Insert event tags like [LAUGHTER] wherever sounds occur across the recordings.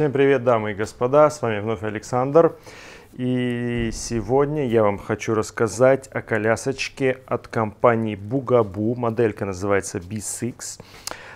Всем привет, дамы и господа, с вами вновь Александр. И сегодня я вам хочу рассказать о колясочке от компании Bugaboo. Моделька называется B6.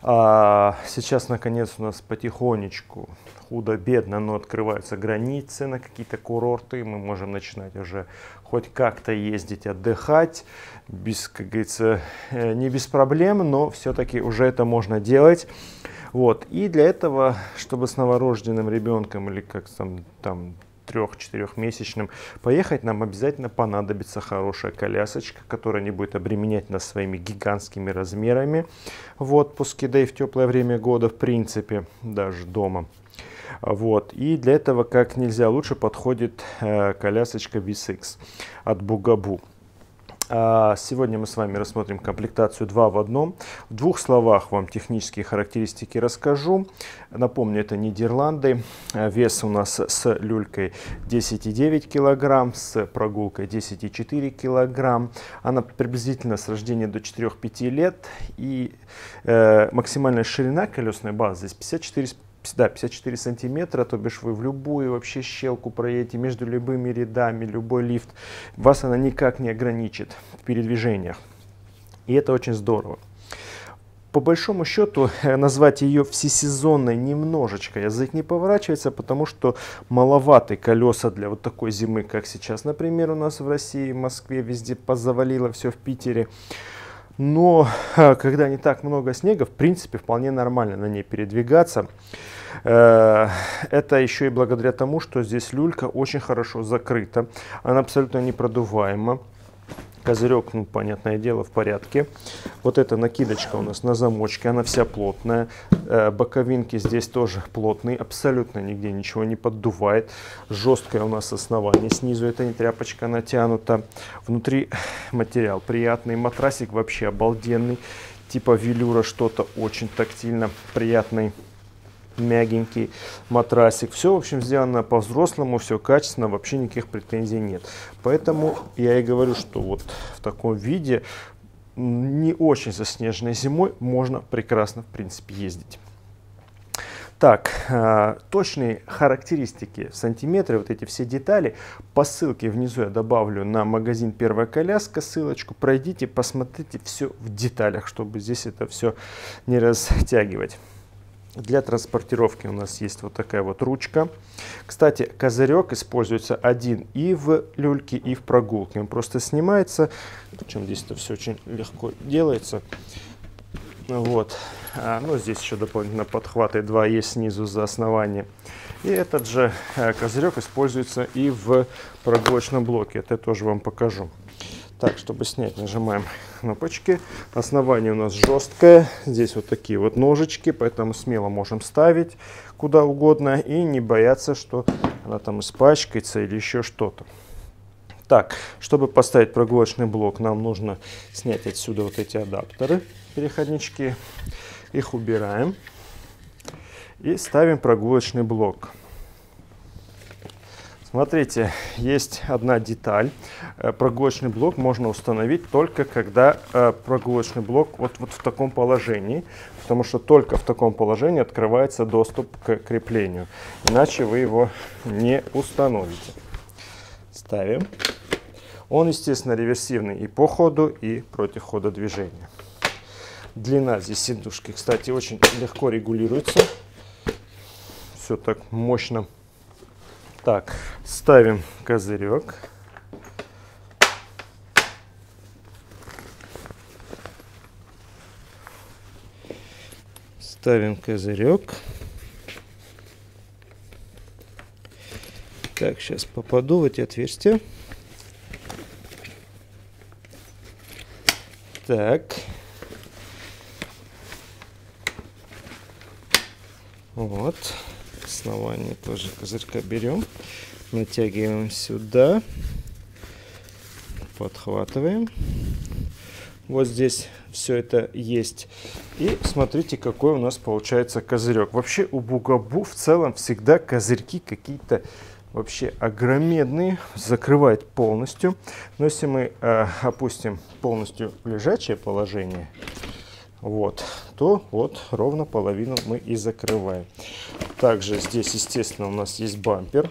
А, сейчас, наконец, у нас потихонечку, худо-бедно, но открываются границы на какие-то курорты. Мы можем начинать уже хоть как-то ездить, отдыхать. Без, как говорится, э, не без проблем, но все-таки уже это можно делать. Вот. И для этого, чтобы с новорожденным ребенком или как там, там трех-четырехмесячным поехать, нам обязательно понадобится хорошая колясочка, которая не будет обременять нас своими гигантскими размерами в отпуске, да и в теплое время года, в принципе, даже дома. Вот. И для этого как нельзя лучше подходит э, колясочка VSX от Bugaboo. А, сегодня мы с вами рассмотрим комплектацию 2 в одном. В двух словах вам технические характеристики расскажу. Напомню, это Нидерланды. Вес у нас с люлькой 10,9 кг, с прогулкой 10,4 кг. Она приблизительно с рождения до 4-5 лет. И э, максимальная ширина колесной базы здесь 54 да, 54 сантиметра, то бишь вы в любую вообще щелку проедете между любыми рядами, любой лифт, вас она никак не ограничит в передвижениях. И это очень здорово. По большому счету, [LAUGHS] назвать ее всесезонной немножечко язык не поворачивается, потому что маловаты колеса для вот такой зимы, как сейчас, например, у нас в России, в Москве, везде позавалило все в Питере. Но э, когда не так много снега, в принципе, вполне нормально на ней передвигаться. Э, это еще и благодаря тому, что здесь люлька очень хорошо закрыта. Она абсолютно непродуваема. Козырек, ну, понятное дело, в порядке. Вот эта накидочка у нас на замочке, она вся плотная. Э, боковинки здесь тоже плотные, абсолютно нигде ничего не поддувает. Жесткое у нас основание, снизу это не тряпочка натянута. Внутри материал приятный, матрасик вообще обалденный. Типа велюра что-то очень тактильно приятный мягенький матрасик. Все, в общем, сделано по-взрослому, все качественно, вообще никаких претензий нет. Поэтому я и говорю, что вот в таком виде не очень заснеженной зимой можно прекрасно, в принципе, ездить. Так, э, точные характеристики в сантиметре, вот эти все детали, по ссылке внизу я добавлю на магазин «Первая коляска» ссылочку. Пройдите, посмотрите все в деталях, чтобы здесь это все не растягивать. Для транспортировки у нас есть вот такая вот ручка. Кстати, козырек используется один и в люльке, и в прогулке. Он просто снимается, причем здесь это все очень легко делается. Вот. А, ну, здесь еще дополнительно подхваты два есть снизу за основание. И этот же э, козырек используется и в прогулочном блоке. Это я тоже вам покажу. Так, чтобы снять, нажимаем кнопочки. Основание у нас жесткое. Здесь вот такие вот ножички, поэтому смело можем ставить куда угодно и не бояться, что она там испачкается или еще что-то. Так, чтобы поставить прогулочный блок, нам нужно снять отсюда вот эти адаптеры, переходнички. Их убираем и ставим прогулочный блок. Смотрите, есть одна деталь. Э, прогулочный блок можно установить только когда э, прогулочный блок вот, вот в таком положении, потому что только в таком положении открывается доступ к креплению. Иначе вы его не установите. Ставим. Он, естественно, реверсивный и по ходу, и против хода движения. Длина здесь сидушки, кстати, очень легко регулируется. Все так мощно так, ставим козырек. Ставим козырек. Так, сейчас попаду в эти отверстия. Так. Вот основание тоже козырька берем, натягиваем сюда, подхватываем. Вот здесь все это есть. И смотрите, какой у нас получается козырек. Вообще у Бугабу в целом всегда козырьки какие-то вообще огромедные, закрывает полностью. Но если мы э, опустим полностью лежачее положение, вот, то вот ровно половину мы и закрываем. Также здесь, естественно, у нас есть бампер.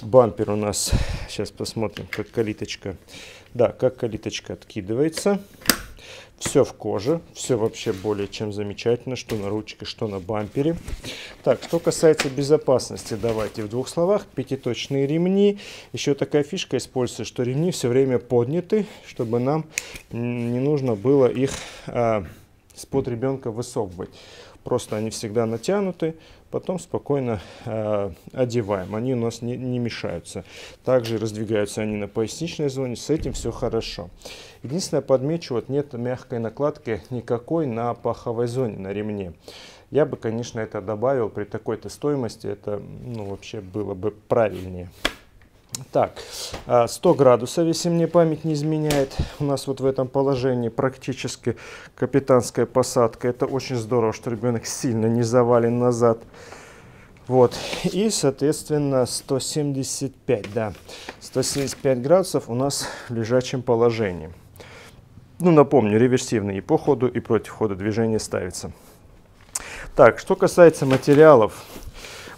Бампер у нас, сейчас посмотрим, как калиточка. Да, как калиточка откидывается. Все в коже, все вообще более чем замечательно, что на ручке, что на бампере. Так, что касается безопасности, давайте в двух словах. Пятиточные ремни. Еще такая фишка используется, что ремни все время подняты, чтобы нам не нужно было их а, с-под ребенка высовывать. Просто они всегда натянуты, потом спокойно э, одеваем. Они у нас не, не мешаются. Также раздвигаются они на поясничной зоне, с этим все хорошо. Единственное, подмечу, вот нет мягкой накладки никакой на паховой зоне, на ремне. Я бы, конечно, это добавил при такой-то стоимости, это ну, вообще было бы правильнее. Так, 100 а, градусов, если мне память не изменяет, у нас вот в этом положении практически капитанская посадка. Это очень здорово, что ребенок сильно не завален назад. Вот, и, соответственно, 175, да, 175 градусов у нас в лежачем положении. Ну, напомню, реверсивный и по ходу, и против хода движения ставится. Так, что касается материалов,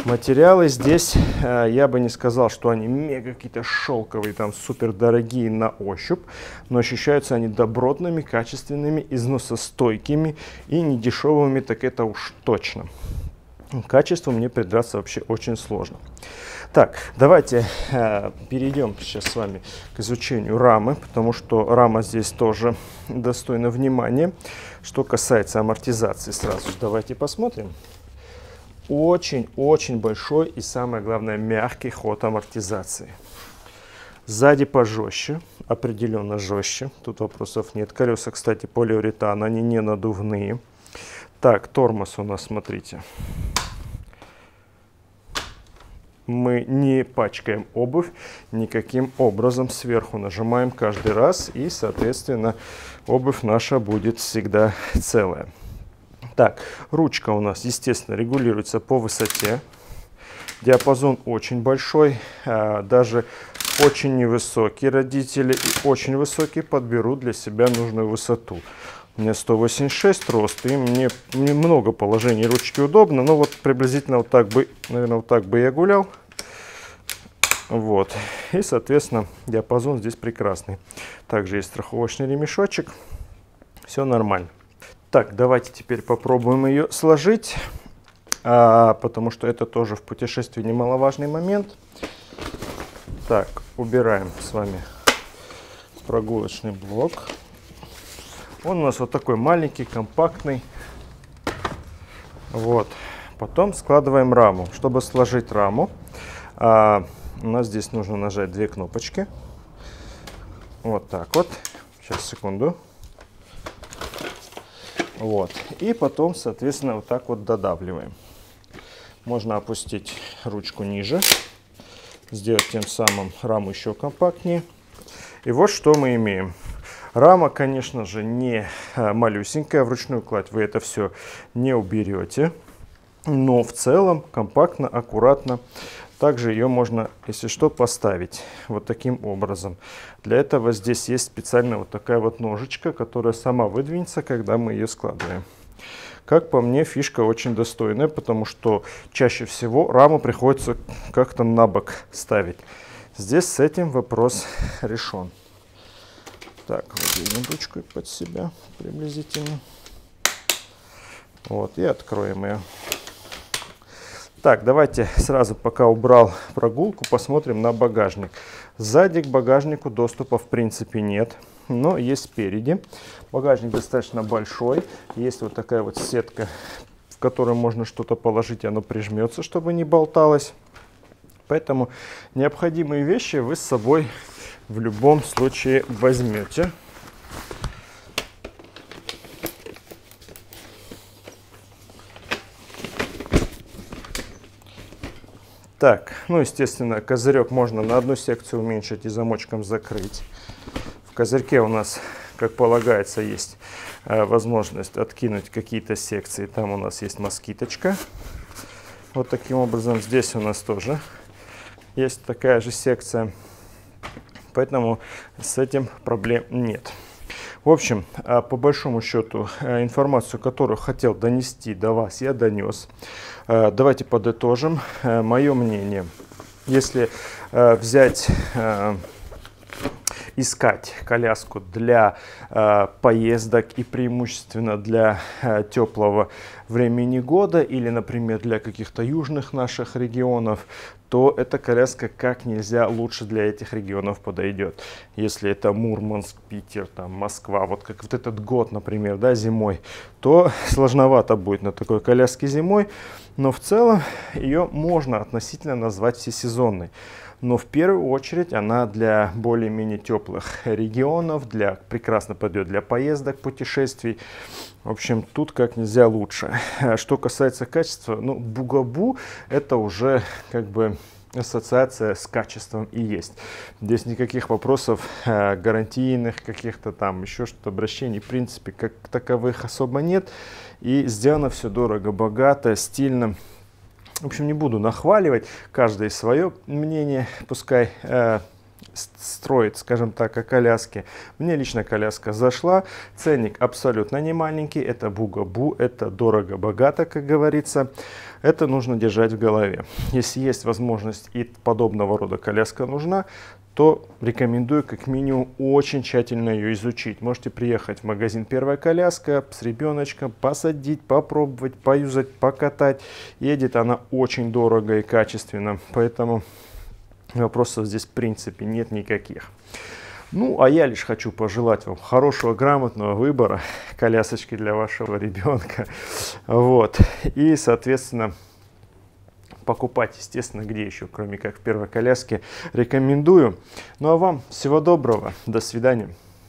Материалы здесь, э, я бы не сказал, что они мега какие-то шелковые, там супер дорогие на ощупь, но ощущаются они добротными, качественными, износостойкими и не дешевыми, так это уж точно. Качеству мне придраться вообще очень сложно. Так, давайте э, перейдем сейчас с вами к изучению рамы, потому что рама здесь тоже достойна внимания. Что касается амортизации, сразу давайте посмотрим очень-очень большой и самое главное мягкий ход амортизации. Сзади пожестче, определенно жестче, тут вопросов нет. Колеса, кстати, полиуретан, они не надувные. Так, тормоз у нас, смотрите. Мы не пачкаем обувь никаким образом сверху. Нажимаем каждый раз и, соответственно, обувь наша будет всегда целая. Так, ручка у нас, естественно, регулируется по высоте. Диапазон очень большой, а, даже очень невысокие родители и очень высокие подберут для себя нужную высоту. У меня 186 рост, и мне немного положений ручки удобно, но вот приблизительно вот так бы, наверное, вот так бы я гулял. Вот. И, соответственно, диапазон здесь прекрасный. Также есть страховочный ремешочек. Все нормально. Так, давайте теперь попробуем ее сложить, а, потому что это тоже в путешествии немаловажный момент. Так, убираем с вами прогулочный блок. Он у нас вот такой маленький, компактный. Вот. Потом складываем раму. Чтобы сложить раму, а, у нас здесь нужно нажать две кнопочки. Вот так вот. Сейчас, секунду. Вот. И потом, соответственно, вот так вот додавливаем. Можно опустить ручку ниже, сделать тем самым раму еще компактнее. И вот что мы имеем. Рама, конечно же, не э, малюсенькая, вручную кладь вы это все не уберете. Но в целом компактно, аккуратно также ее можно, если что, поставить вот таким образом. Для этого здесь есть специальная вот такая вот ножичка, которая сама выдвинется, когда мы ее складываем. Как по мне, фишка очень достойная, потому что чаще всего раму приходится как-то на бок ставить. Здесь с этим вопрос решен. Так, выдвинем ручку под себя приблизительно. Вот, и откроем ее. Так, давайте сразу, пока убрал прогулку, посмотрим на багажник. Сзади к багажнику доступа в принципе нет, но есть спереди. Багажник достаточно большой, есть вот такая вот сетка, в которой можно что-то положить, оно прижмется, чтобы не болталось. Поэтому необходимые вещи вы с собой в любом случае возьмете. Так, ну, естественно, козырек можно на одну секцию уменьшить и замочком закрыть. В козырьке у нас, как полагается, есть э, возможность откинуть какие-то секции. Там у нас есть москиточка. Вот таким образом. Здесь у нас тоже есть такая же секция. Поэтому с этим проблем нет. В общем, а, по большому счету, э, информацию, которую хотел донести до вас, я донес. Э, давайте подытожим. Э, Мое мнение. Если взять искать коляску для э, поездок и преимущественно для э, теплого времени года или, например, для каких-то южных наших регионов, то эта коляска как нельзя лучше для этих регионов подойдет. Если это Мурманск, Питер, там, Москва, вот как вот этот год, например, да, зимой, то [LAUGHS] сложновато будет на такой коляске зимой, но в целом ее можно относительно назвать всесезонной но в первую очередь она для более-менее теплых регионов, для, прекрасно подойдет для поездок, путешествий. В общем, тут как нельзя лучше. Что касается качества, ну, Бугабу это уже как бы ассоциация с качеством и есть. Здесь никаких вопросов э, гарантийных, каких-то там еще что-то обращений, в принципе, как таковых особо нет. И сделано все дорого, богато, стильно. В общем, не буду нахваливать, каждое свое мнение, пускай э, строит, скажем так, о коляске. Мне лично коляска зашла, ценник абсолютно не маленький, это буга-бу, это дорого-богато, как говорится. Это нужно держать в голове. Если есть возможность и подобного рода коляска нужна, то рекомендую как минимум очень тщательно ее изучить. Можете приехать в магазин «Первая коляска» с ребеночком, посадить, попробовать, поюзать, покатать. Едет она очень дорого и качественно, поэтому вопросов здесь в принципе нет никаких. Ну, а я лишь хочу пожелать вам хорошего, грамотного выбора [LAUGHS] колясочки для вашего ребенка. Вот. И, соответственно, покупать, естественно, где еще, кроме как в первой коляске, рекомендую. Ну а вам всего доброго, до свидания.